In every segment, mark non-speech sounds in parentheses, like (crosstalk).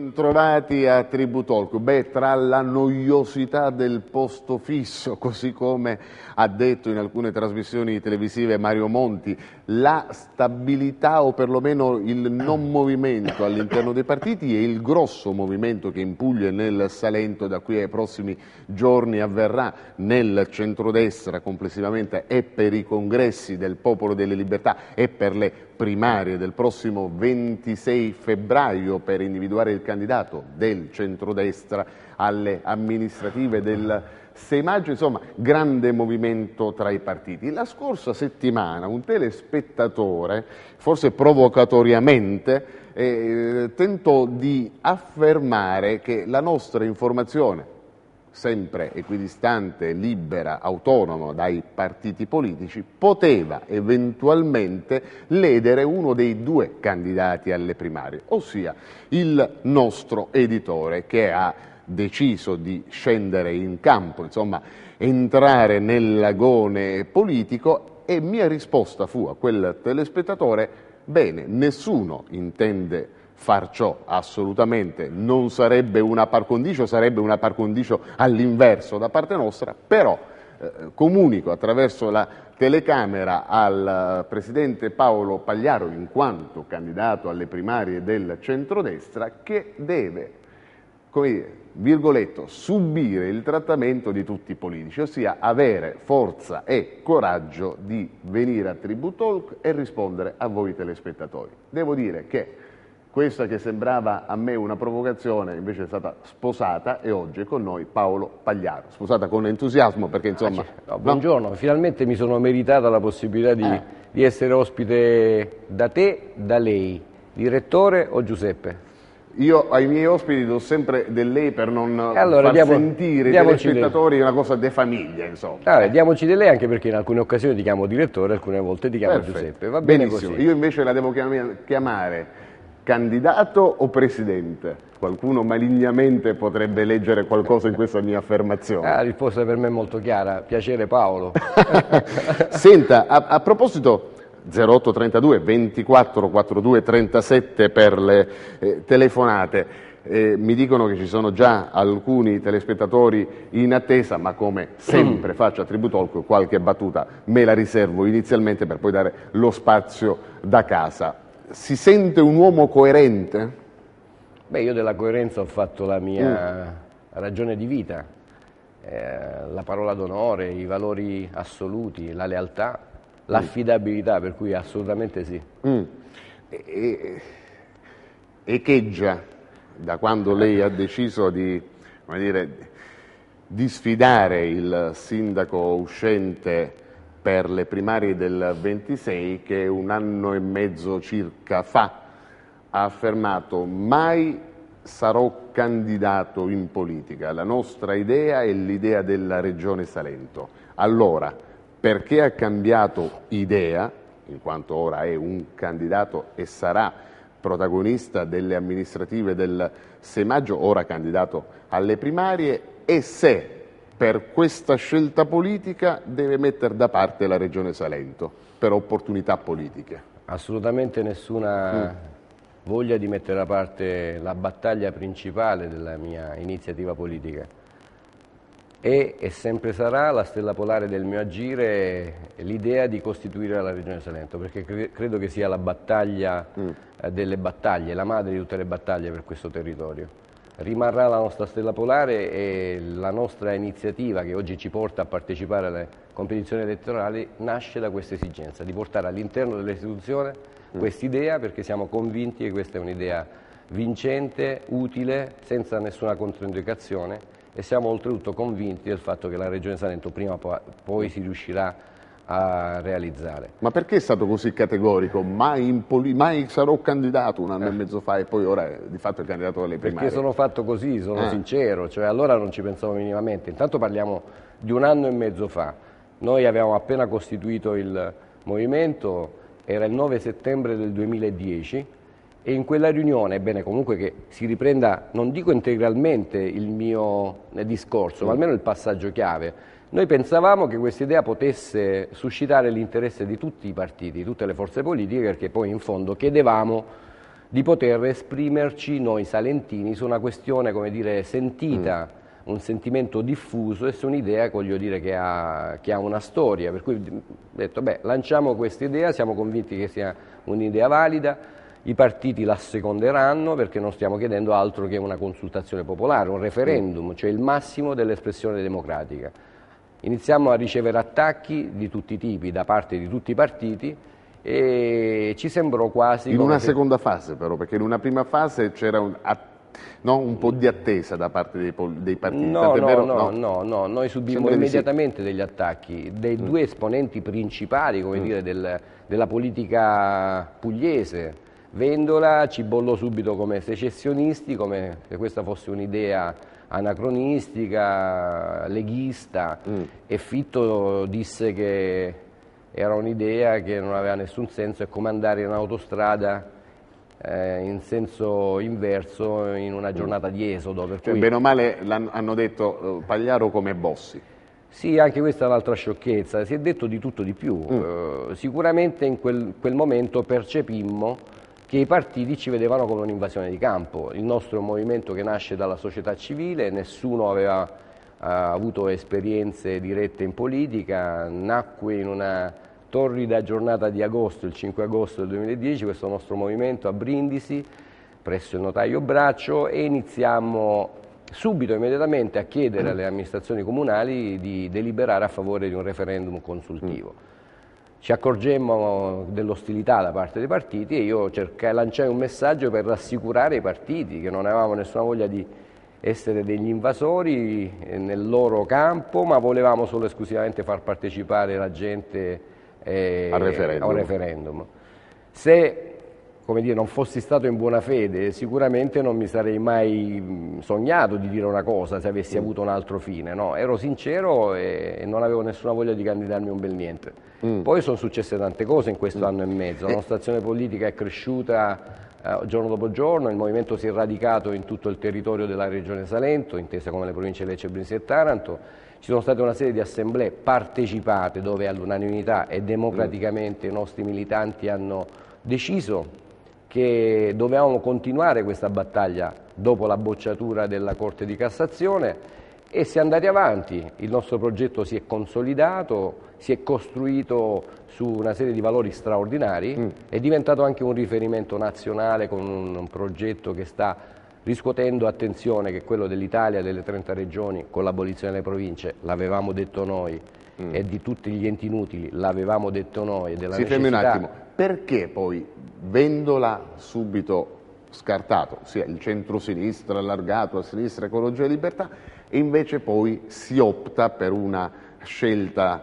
Bentrovati a Tributalk. Beh, tra la noiosità del posto fisso, così come ha detto in alcune trasmissioni televisive Mario Monti, la stabilità o perlomeno il non movimento all'interno dei partiti e il grosso movimento che in Puglia e nel Salento da qui ai prossimi giorni avverrà nel centrodestra complessivamente e per i congressi del Popolo delle Libertà e per le primarie del prossimo 26 febbraio per individuare il candidato del centrodestra alle amministrative del 6 maggio, insomma, grande movimento tra i partiti. La scorsa settimana un telespettatore, forse provocatoriamente, eh, tentò di affermare che la nostra informazione, sempre equidistante, libera, autonoma dai partiti politici, poteva eventualmente ledere uno dei due candidati alle primarie, ossia il nostro editore che ha deciso di scendere in campo, insomma entrare nell'agone politico e mia risposta fu a quel telespettatore, bene, nessuno intende far ciò, assolutamente, non sarebbe una par condicio, sarebbe una par condicio all'inverso da parte nostra, però eh, comunico attraverso la telecamera al Presidente Paolo Pagliaro, in quanto candidato alle primarie del centrodestra, che deve come dire, virgoletto, subire il trattamento di tutti i politici, ossia avere forza e coraggio di venire a Tribute Talk e rispondere a voi telespettatori. Devo dire che questa che sembrava a me una provocazione invece è stata sposata e oggi è con noi Paolo Pagliaro, sposata con entusiasmo perché insomma... Ah, no, buongiorno, no? finalmente mi sono meritata la possibilità di, eh. di essere ospite da te, da lei, direttore o Giuseppe? Io ai miei ospiti do sempre del lei per non allora, far diamo, sentire i telespettatori lei. una cosa de famiglia, insomma. Allora, diamoci di lei anche perché in alcune occasioni ti chiamo direttore, alcune volte ti chiamo Perfetto. Giuseppe. Va bene Benissimo. così. Io invece la devo chiamare candidato o presidente? Qualcuno malignamente potrebbe leggere qualcosa in questa mia affermazione. Ah, la risposta per me è molto chiara. Piacere Paolo. (laughs) Senta, a, a proposito 0832 24 42 37 per le eh, telefonate. Eh, mi dicono che ci sono già alcuni telespettatori in attesa, ma come sempre faccio a Tributolco qualche battuta me la riservo inizialmente per poi dare lo spazio da casa. Si sente un uomo coerente? Beh, io della coerenza ho fatto la mia mm. ragione di vita, eh, la parola d'onore, i valori assoluti, la lealtà l'affidabilità, per cui assolutamente sì. Mm. E, echeggia da quando lei ha deciso di, dire, di sfidare il sindaco uscente per le primarie del 26 che un anno e mezzo circa fa ha affermato mai sarò candidato in politica, la nostra idea è l'idea della Regione Salento. Allora, perché ha cambiato idea, in quanto ora è un candidato e sarà protagonista delle amministrative del 6 maggio, ora candidato alle primarie, e se per questa scelta politica deve mettere da parte la Regione Salento per opportunità politiche. Assolutamente nessuna mm. voglia di mettere da parte la battaglia principale della mia iniziativa politica è e sempre sarà la stella polare del mio agire l'idea di costituire la Regione Salento, perché cre credo che sia la battaglia mm. eh, delle battaglie, la madre di tutte le battaglie per questo territorio. Rimarrà la nostra stella polare e la nostra iniziativa che oggi ci porta a partecipare alle competizioni elettorali nasce da questa esigenza, di portare all'interno dell'istituzione mm. quest'idea perché siamo convinti che questa è un'idea vincente, utile, senza nessuna controindicazione e siamo oltretutto convinti del fatto che la Regione Salento prima o poi si riuscirà a realizzare. Ma perché è stato così categorico? Mai, mai sarò candidato un anno eh. e mezzo fa e poi ora è di fatto il candidato alle primarie? Perché sono fatto così, sono eh. sincero, cioè allora non ci pensavo minimamente. Intanto parliamo di un anno e mezzo fa. Noi avevamo appena costituito il movimento, era il 9 settembre del 2010 e in quella riunione è bene comunque che si riprenda, non dico integralmente il mio eh, discorso, ma almeno il passaggio chiave. Noi pensavamo che questa idea potesse suscitare l'interesse di tutti i partiti, di tutte le forze politiche, perché poi in fondo chiedevamo di poter esprimerci noi salentini su una questione, come dire, sentita, mm. un sentimento diffuso e su un'idea, voglio dire, che ha, che ha, una storia. Per cui ho detto, beh, lanciamo questa idea, siamo convinti che sia un'idea valida, i partiti la seconderanno perché non stiamo chiedendo altro che una consultazione popolare, un referendum, mm. cioè il massimo dell'espressione democratica. Iniziamo a ricevere attacchi di tutti i tipi da parte di tutti i partiti e ci sembrò quasi... In una se... seconda fase però, perché in una prima fase c'era un, no, un po' di attesa da parte dei, dei partiti. No, no, vero, no, no, no, noi subimmo Sembra immediatamente sì. degli attacchi dei mm. due esponenti principali come mm. dire, del, della politica pugliese. Vendola ci bollò subito come secessionisti, come se questa fosse un'idea anacronistica, leghista mm. e Fitto disse che era un'idea che non aveva nessun senso, è come andare in autostrada eh, in senso inverso in una giornata di esodo. Per cioè, cui... Bene o male hanno detto eh, Pagliaro come Bossi. Sì, anche questa è un'altra sciocchezza, si è detto di tutto di più. Mm. Eh, sicuramente in quel, quel, momento percepimmo che i partiti ci vedevano come un'invasione di campo. Il nostro movimento che nasce dalla società civile, nessuno aveva ha avuto esperienze dirette in politica, nacque in una torrida giornata di agosto, il 5 agosto del 2010, questo nostro movimento a Brindisi, presso il notaio Braccio e iniziamo subito, immediatamente, a chiedere alle amministrazioni comunali di deliberare a favore di un referendum consultivo. Ci accorgemmo dell'ostilità da parte dei partiti e io cercai, lanciai un messaggio per rassicurare i partiti che non avevamo nessuna voglia di essere degli invasori nel loro campo, ma volevamo solo e esclusivamente far partecipare la gente eh, al referendum. a un referendum. Se come dire, non fossi stato in buona fede, sicuramente non mi sarei mai sognato di dire una cosa se avessi mm. avuto un altro fine. No? Ero sincero e non avevo nessuna voglia di candidarmi un bel niente. Mm. Poi sono successe tante cose in questo mm. anno e mezzo, la nostra azione politica è cresciuta eh, giorno dopo giorno, il movimento si è radicato in tutto il territorio della regione Salento, intesa come le province Lecce, Brindisi e Taranto. Ci sono state una serie di assemblee partecipate dove all'unanimità e democraticamente i nostri militanti hanno deciso che dovevamo continuare questa battaglia dopo la bocciatura della Corte di Cassazione e si è andati avanti, il nostro progetto si è consolidato, si è costruito su una serie di valori straordinari, mm. è diventato anche un riferimento nazionale con un, un progetto che sta riscuotendo attenzione, che è quello dell'Italia, delle 30 regioni, con l'abolizione delle province, l'avevamo detto noi, mm. e di tutti gli enti inutili, l'avevamo detto noi. Della si necessità... fermi un attimo, perché poi Vendola subito scartato, sia il centro-sinistra allargato, a sinistra ecologia e libertà, e invece poi si opta per una scelta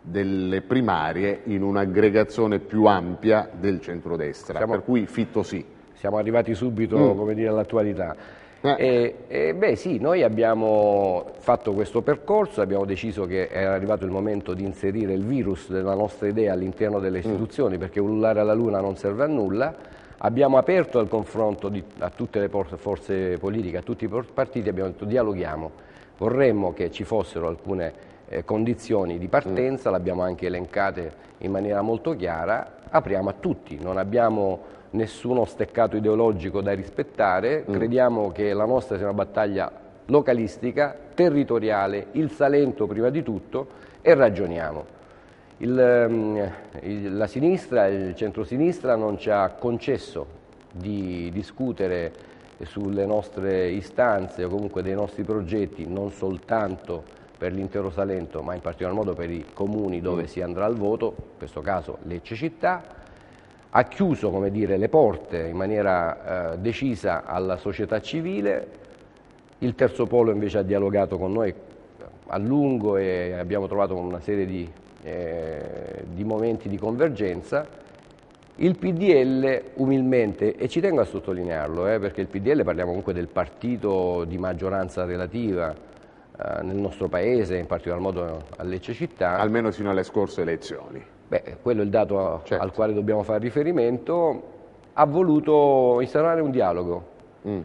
delle primarie in un'aggregazione più ampia del centrodestra, Siamo... per cui Fitto sì. Siamo arrivati subito mm. all'attualità. Eh. E, e, beh sì, noi abbiamo fatto questo percorso, abbiamo deciso che era arrivato il momento di inserire il virus della nostra idea all'interno delle mm. istituzioni, mm. perché ululare alla Luna non serve a nulla, Abbiamo aperto al confronto di, a tutte le forze politiche, a tutti i partiti, abbiamo detto dialoghiamo, vorremmo che ci fossero alcune eh, condizioni di partenza, mm. l'abbiamo anche elencate in maniera molto chiara, apriamo a tutti, non abbiamo nessuno steccato ideologico da rispettare, mm. crediamo che la nostra sia una battaglia localistica, territoriale, il Salento prima di tutto e ragioniamo. Il, ehm, il, la sinistra, il centrosinistra non ci ha concesso di discutere sulle nostre istanze o comunque dei nostri progetti, non soltanto per l'intero Salento, ma in particolar modo per i comuni dove mm. si andrà al voto, in questo caso Lecce città, ha chiuso dire, le porte in maniera eh, decisa alla società civile, il terzo polo invece ha dialogato con noi a lungo e abbiamo trovato una serie di eh, di momenti di convergenza, il PDL umilmente, e ci tengo a sottolinearlo, eh, perché il PDL parliamo comunque del partito di maggioranza relativa eh, nel nostro paese, in particolar modo a Lecce città. Almeno fino alle scorse elezioni. Beh, quello è il dato certo. al quale dobbiamo fare riferimento. Ha voluto instaurare un dialogo, mm.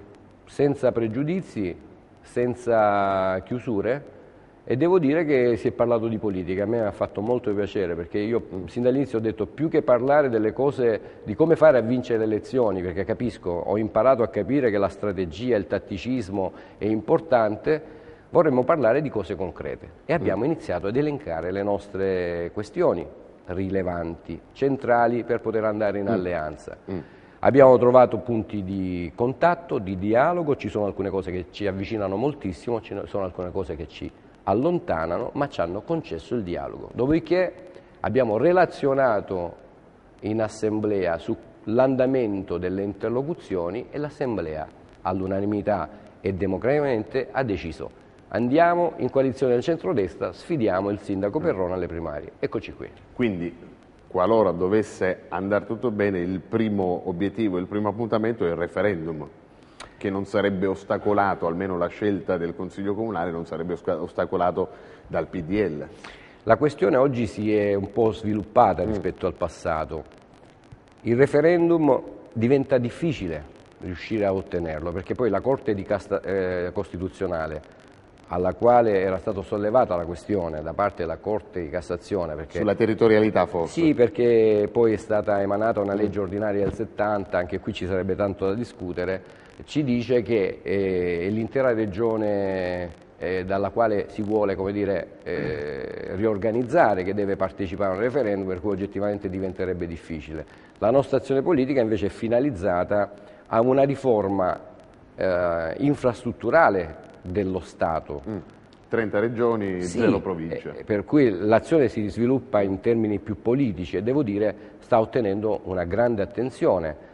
senza pregiudizi, senza chiusure, e devo dire che si è parlato di politica, a me ha fatto molto piacere perché io sin dall'inizio ho detto più che parlare delle cose, di come fare a vincere le elezioni, perché capisco, ho imparato a capire che la strategia, il tatticismo è importante, vorremmo parlare di cose concrete e abbiamo mm. iniziato ad elencare le nostre questioni rilevanti, centrali per poter andare in mm. alleanza. Mm. Abbiamo trovato punti di contatto, di dialogo, ci sono alcune cose che ci avvicinano moltissimo, ci sono alcune cose che ci allontanano, ma ci hanno concesso il dialogo. Dopodiché abbiamo relazionato in assemblea sull'andamento delle interlocuzioni e l'assemblea all'unanimità e democraticamente ha deciso andiamo in coalizione del centrodestra, sfidiamo il sindaco Perrone alle primarie. Eccoci qui. Quindi qualora dovesse andare tutto bene, il primo obiettivo, il primo appuntamento è il referendum che non sarebbe ostacolato, almeno la scelta del Consiglio Comunale non sarebbe ostacolato dal PDL. La questione oggi si è un po' sviluppata mm. rispetto al passato. Il referendum diventa difficile riuscire a ottenerlo perché poi la Corte Casta, eh, Costituzionale alla quale era stata sollevata la questione da parte della Corte di Cassazione. Perché, Sulla territorialità forse? Sì, perché poi è stata emanata una legge ordinaria del 70, anche qui ci sarebbe tanto da discutere, ci dice che eh, l'intera regione eh, dalla quale si vuole dire, eh, riorganizzare, che deve partecipare a un referendum, per cui oggettivamente diventerebbe difficile. La nostra azione politica invece è finalizzata a una riforma eh, infrastrutturale dello Stato. Mm. 30 regioni, sì, zero province. Eh, per cui l'azione si sviluppa in termini più politici e devo dire sta ottenendo una grande attenzione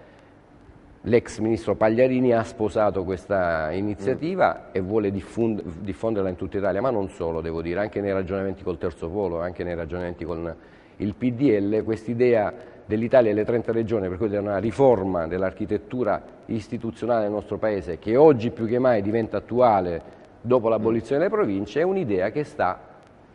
L'ex ministro Pagliarini ha sposato questa iniziativa mm. e vuole diffond diffonderla in tutta Italia, ma non solo, devo dire, anche nei ragionamenti col terzo polo, anche nei ragionamenti con il PDL, quest'idea dell'Italia e le 30 regioni, per cui di una riforma dell'architettura istituzionale del nostro Paese, che oggi più che mai diventa attuale dopo l'abolizione delle province, è un'idea che sta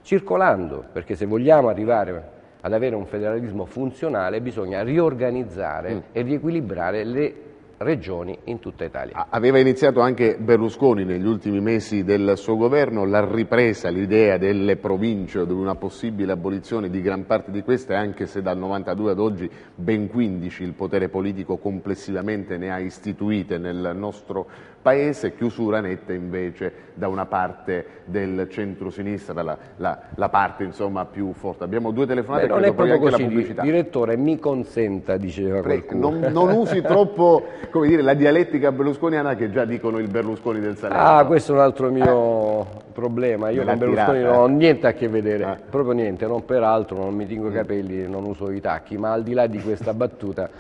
circolando, perché se vogliamo arrivare ad avere un federalismo funzionale bisogna riorganizzare mm. e riequilibrare le regioni in tutta Italia. Aveva iniziato anche Berlusconi negli ultimi mesi del suo governo la ripresa, l'idea delle province di una possibile abolizione di gran parte di queste, anche se dal 92 ad oggi ben 15 il potere politico complessivamente ne ha istituite nel nostro paese, chiusura netta invece da una parte del centro-sinistra, la, la, la, parte insomma, più forte. Abbiamo due telefonate, Beh, non è proprio così, direttore mi consenta, diceva Pre non, non, usi (laughs) troppo come dire, la dialettica berlusconiana che già dicono il Berlusconi del Salento. Ah, questo è un altro mio eh. problema, io con Berlusconi tirata, non ho niente a che vedere, eh. proprio niente, non peraltro, non mi tingo i mm. capelli, non uso i tacchi, ma al di là di questa (laughs) battuta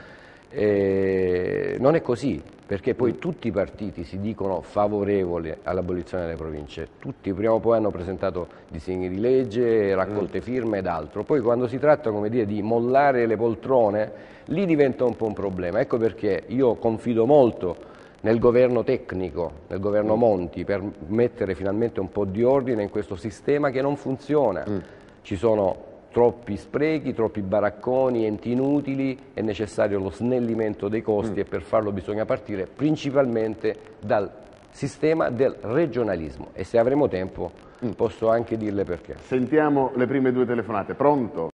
eh, non è così, perché poi tutti i partiti si dicono favorevoli all'abolizione delle province, tutti prima o poi hanno presentato disegni di legge, raccolte mm. firme ed altro, poi quando si tratta dire, di mollare le poltrone, lì diventa un po' un problema, ecco perché io confido molto nel governo tecnico, nel governo mm. Monti, per mettere finalmente un po' di ordine in questo sistema che non funziona. Mm. Ci sono troppi sprechi, troppi baracconi, enti inutili, è necessario lo snellimento dei costi mm. e per farlo bisogna partire principalmente dal sistema del regionalismo e se avremo tempo mm. posso anche dirle perché. Sentiamo le prime due telefonate, pronto?